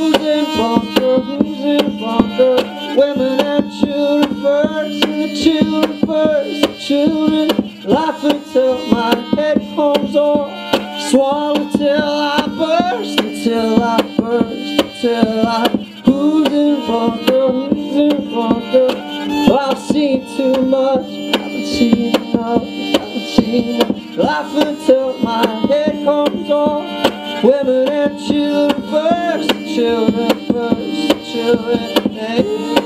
and bumper, who's in bumper? Women and children first, and the children first, the children. Laugh until my head comes off. Swallow till I burst, until I burst, until I. Who's in bumper, who's in bumper? Well, I've seen too much, I've seen enough, I've seen enough. Laugh until my head comes off. Women and children children first, children.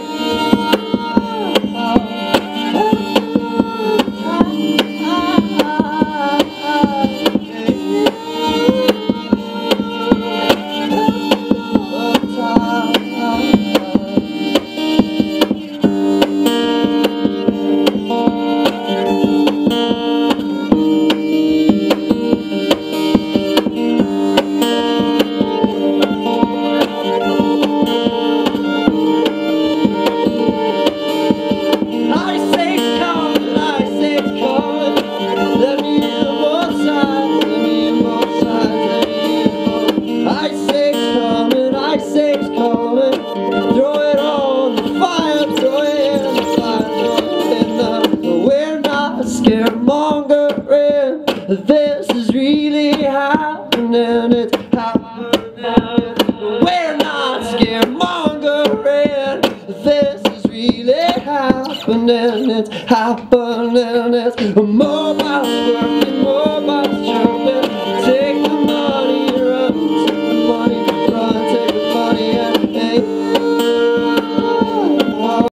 Scaremongering. This is really happening. It's happening. We're not scaremongering. This is really happening. It's happening. It's mobile's working, mobile.